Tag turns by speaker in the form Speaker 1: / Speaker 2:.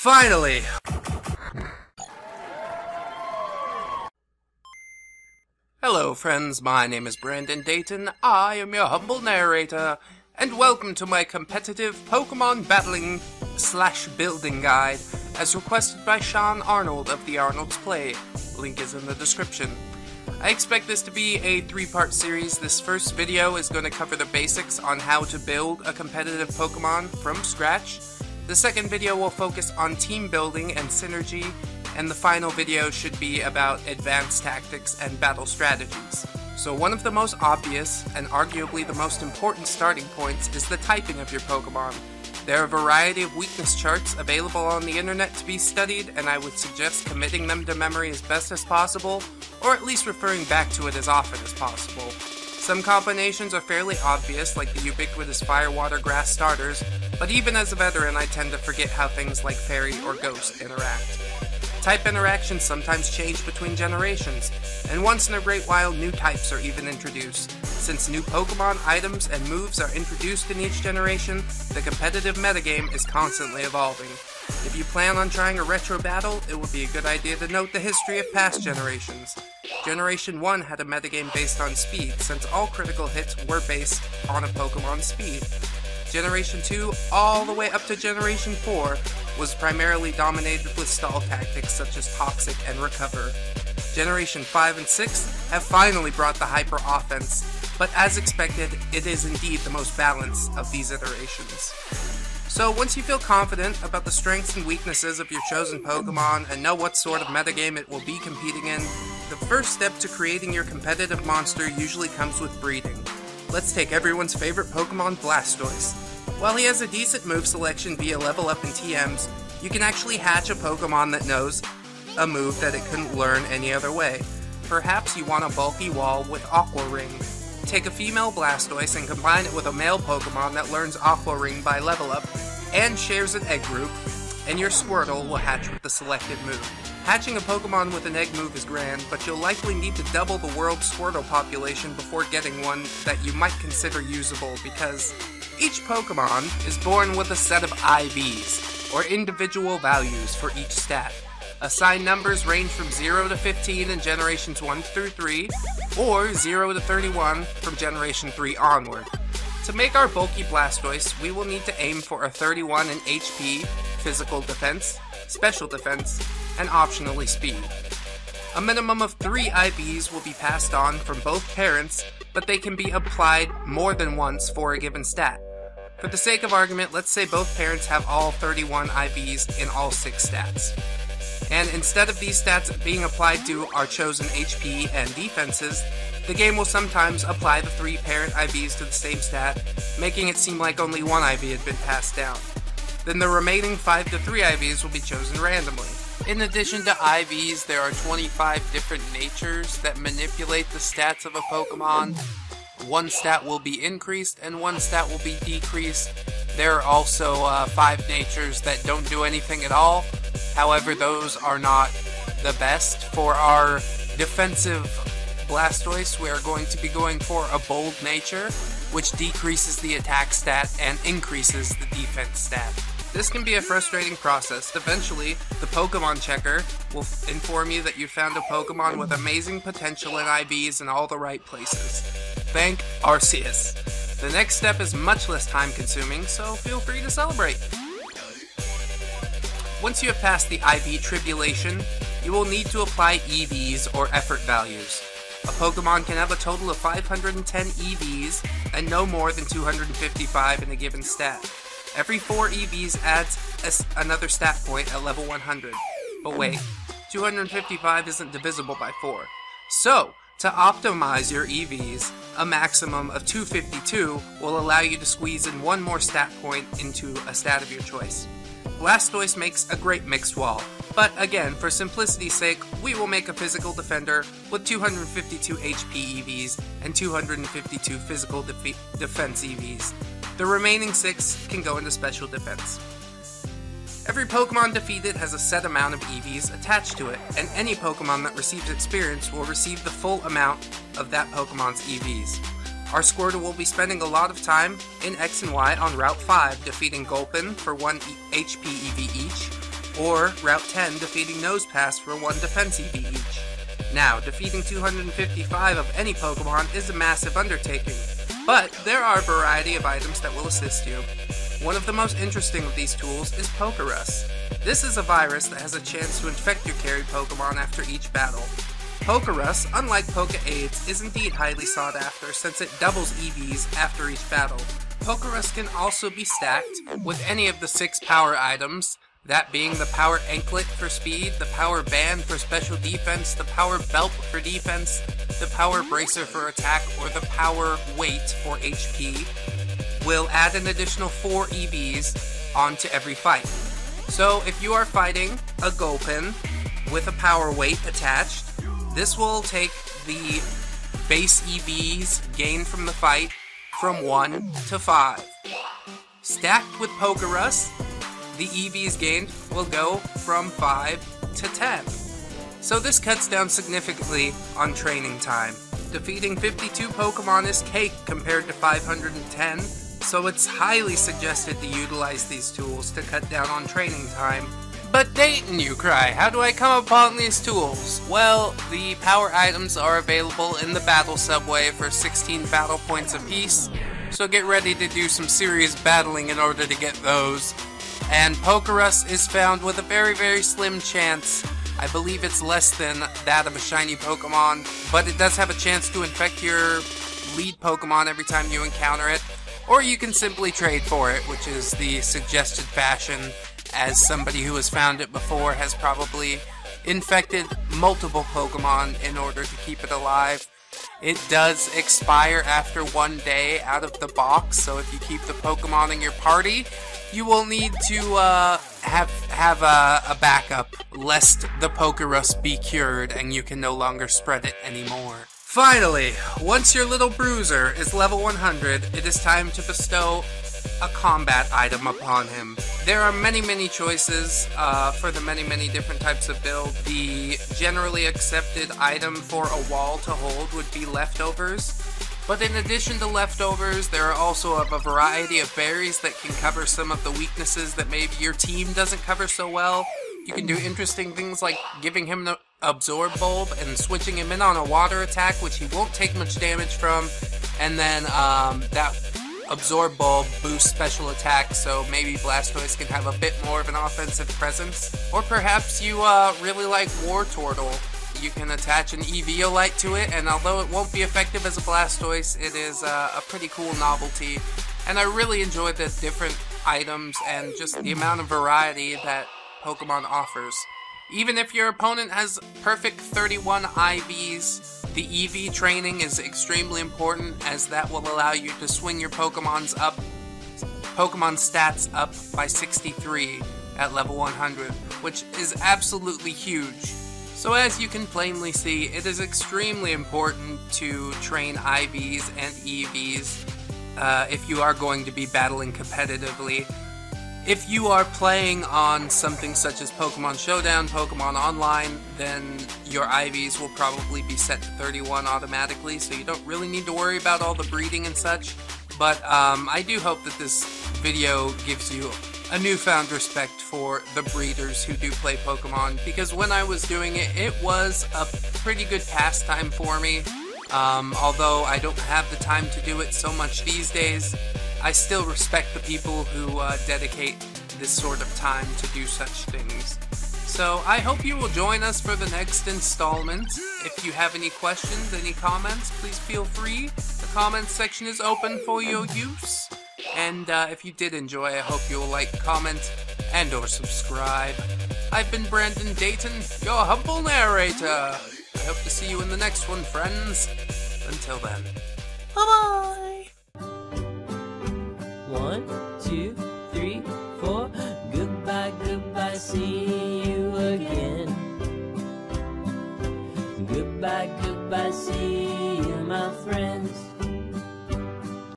Speaker 1: Finally! Hello, friends. My name is Brandon Dayton. I am your humble narrator, and welcome to my competitive Pokemon battling slash building guide, as requested by Sean Arnold of the Arnold's Play. Link is in the description. I expect this to be a three-part series. This first video is going to cover the basics on how to build a competitive Pokemon from scratch. The second video will focus on team building and synergy, and the final video should be about advanced tactics and battle strategies. So one of the most obvious, and arguably the most important starting points is the typing of your Pokemon. There are a variety of weakness charts available on the internet to be studied, and I would suggest committing them to memory as best as possible, or at least referring back to it as often as possible. Some combinations are fairly obvious, like the ubiquitous fire, water, grass starters, but even as a veteran I tend to forget how things like fairy or ghost interact. Type interactions sometimes change between generations, and once in a great while new types are even introduced. Since new Pokemon, items, and moves are introduced in each generation, the competitive metagame is constantly evolving. If you plan on trying a retro battle, it would be a good idea to note the history of past generations. Generation 1 had a metagame based on speed, since all critical hits were based on a Pokemon's speed. Generation 2, all the way up to Generation 4, was primarily dominated with stall tactics such as Toxic and Recover. Generation 5 and 6 have finally brought the hyper offense, but as expected, it is indeed the most balanced of these iterations. So once you feel confident about the strengths and weaknesses of your chosen Pokemon and know what sort of metagame it will be competing in, the first step to creating your competitive monster usually comes with breeding. Let's take everyone's favorite Pokemon, Blastoise. While he has a decent move selection via level up and TMs, you can actually hatch a Pokemon that knows a move that it couldn't learn any other way. Perhaps you want a bulky wall with Aqua Ring. Take a female Blastoise and combine it with a male Pokemon that learns Aqua Ring by level up and shares an egg group, and your Squirtle will hatch with the selected move. Hatching a Pokemon with an egg move is grand, but you'll likely need to double the world's Squirtle population before getting one that you might consider usable because each Pokemon is born with a set of IVs, or individual values for each stat. Assigned numbers range from 0 to 15 in generations 1 through 3, or 0 to 31 from generation 3 onward. To make our bulky Blastoise, we will need to aim for a 31 in HP, physical defense, special defense, and optionally speed. A minimum of 3 IVs will be passed on from both parents, but they can be applied more than once for a given stat. For the sake of argument, let's say both parents have all 31 IVs in all 6 stats. And instead of these stats being applied to our chosen HP and defenses, the game will sometimes apply the three parent IVs to the same stat, making it seem like only one IV had been passed down. Then the remaining 5 to 3 IVs will be chosen randomly. In addition to IVs, there are 25 different natures that manipulate the stats of a Pokemon. One stat will be increased and one stat will be decreased. There are also uh, 5 natures that don't do anything at all. However, those are not the best. For our defensive Blastoise, we are going to be going for a bold nature, which decreases the attack stat and increases the defense stat. This can be a frustrating process. Eventually, the Pokemon checker will inform you that you found a Pokemon with amazing potential in IVs in all the right places. Thank Arceus. The next step is much less time consuming, so feel free to celebrate. Once you have passed the IV tribulation, you will need to apply EVs or effort values. A Pokemon can have a total of 510 EVs and no more than 255 in a given stat. Every 4 EVs adds another stat point at level 100. But wait, 255 isn't divisible by 4. So, to optimize your EVs, a maximum of 252 will allow you to squeeze in one more stat point into a stat of your choice. Blastoise makes a great mixed wall, but again, for simplicity's sake, we will make a physical defender with 252 HP EVs and 252 physical defense EVs. The remaining 6 can go into special defense. Every Pokemon defeated has a set amount of EVs attached to it, and any Pokemon that receives experience will receive the full amount of that Pokemon's EVs. Our Squirtle will be spending a lot of time in X and Y on Route 5 defeating Gulpin for 1 HP EV each, or Route 10 defeating Nosepass for 1 defense EV each. Now, defeating 255 of any Pokemon is a massive undertaking, but there are a variety of items that will assist you. One of the most interesting of these tools is Pokerus. This is a virus that has a chance to infect your carried Pokemon after each battle. Pokerus, unlike Poke AIDS, is indeed highly sought after since it doubles EVs after each battle. Pokerus can also be stacked with any of the six power items, that being the Power Anklet for speed, the Power Band for special defense, the Power Belt for defense, the Power Bracer for attack, or the Power Weight for HP, will add an additional 4 EVs onto every fight. So if you are fighting a Gulpin with a Power Weight attached, this will take the base EVs gained from the fight from 1 to 5. Stacked with Pokerus, the EVs gained will go from 5 to 10. So this cuts down significantly on training time. Defeating 52 Pokemon is cake compared to 510, so it's highly suggested to utilize these tools to cut down on training time. But Dayton, you cry, how do I come upon these tools? Well, the power items are available in the Battle Subway for 16 battle points apiece, so get ready to do some serious battling in order to get those and Pokerus is found with a very, very slim chance. I believe it's less than that of a shiny Pokemon, but it does have a chance to infect your lead Pokemon every time you encounter it, or you can simply trade for it, which is the suggested fashion, as somebody who has found it before has probably infected multiple Pokemon in order to keep it alive. It does expire after one day out of the box, so if you keep the Pokemon in your party, you will need to uh, have have a, a, backup lest the Pokerus be cured and you can no longer spread it anymore. Finally, once your little bruiser is level 100, it is time to bestow a combat item upon him. There are many, many choices uh, for the many, many different types of build. The generally accepted item for a wall to hold would be leftovers. But in addition to leftovers, there are also a variety of berries that can cover some of the weaknesses that maybe your team doesn't cover so well. You can do interesting things like giving him the absorb bulb and switching him in on a water attack, which he won't take much damage from. And then um, that absorb bulb boosts special attack, so maybe Blastoise can have a bit more of an offensive presence. Or perhaps you uh, really like Wartortle you can attach an Eviolite to it, and although it won't be effective as a Blastoise, it is uh, a pretty cool novelty. And I really enjoy the different items and just the amount of variety that Pokemon offers. Even if your opponent has perfect 31 IVs, the EV training is extremely important as that will allow you to swing your Pokemon's up Pokemon stats up by 63 at level 100, which is absolutely huge. So as you can plainly see, it is extremely important to train IVs and EVs uh, if you are going to be battling competitively. If you are playing on something such as Pokemon Showdown, Pokemon Online, then your IVs will probably be set to 31 automatically, so you don't really need to worry about all the breeding and such. But um, I do hope that this video gives you a newfound respect for the breeders who do play Pokemon because when I was doing it, it was a pretty good pastime for me. Um, although I don't have the time to do it so much these days, I still respect the people who uh, dedicate this sort of time to do such things. So I hope you will join us for the next installment. If you have any questions, any comments, please feel free. The comments section is open for your use. And uh, if you did enjoy, I hope you'll like, comment, and or subscribe. I've been Brandon Dayton, your humble narrator. I hope to see you in the next one, friends. Until then, bye-bye.
Speaker 2: Two, three, four. Goodbye, goodbye, see you again. Goodbye, goodbye, see you, my friend.